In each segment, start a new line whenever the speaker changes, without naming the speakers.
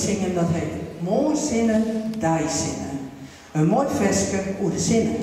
zingen dat heet Mooi zinnen, die zinnen. Een mooi versje hoe de zinnen.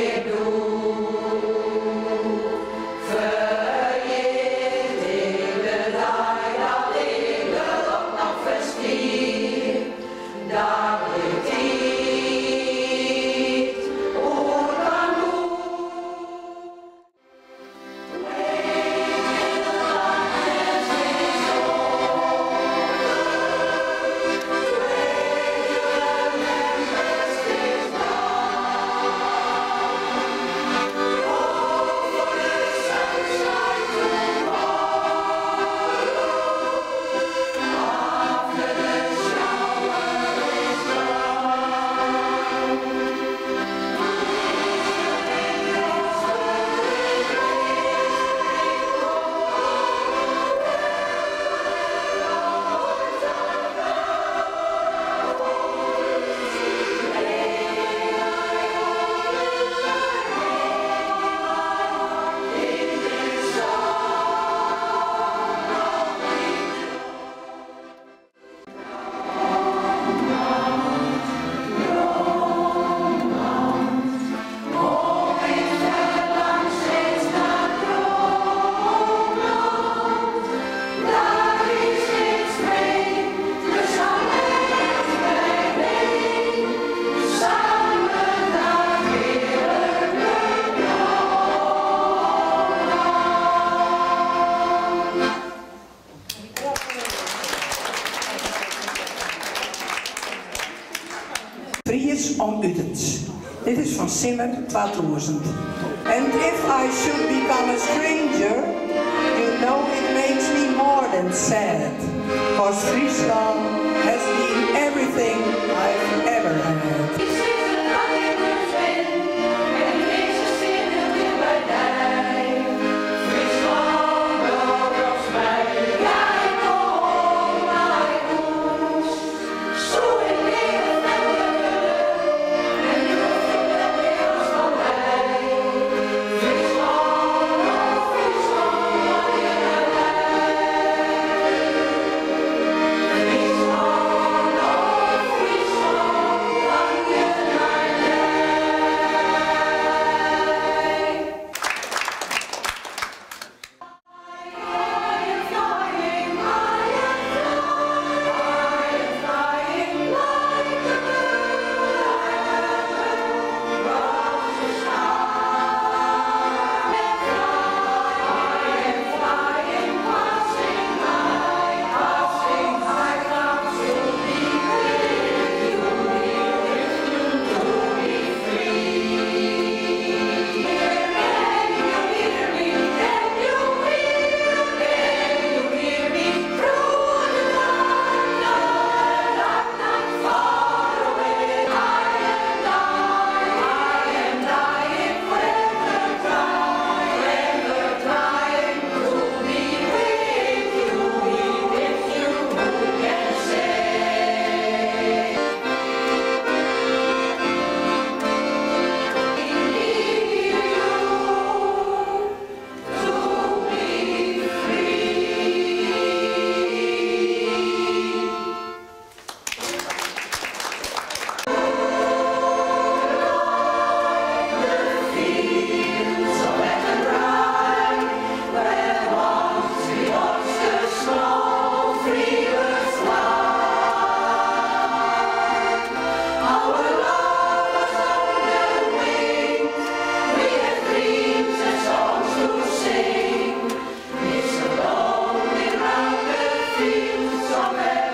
do Utens. Dit is van Simmer 2000. And if I should become a stranger, you know it makes me more than sad. Cause Friesland somewhere.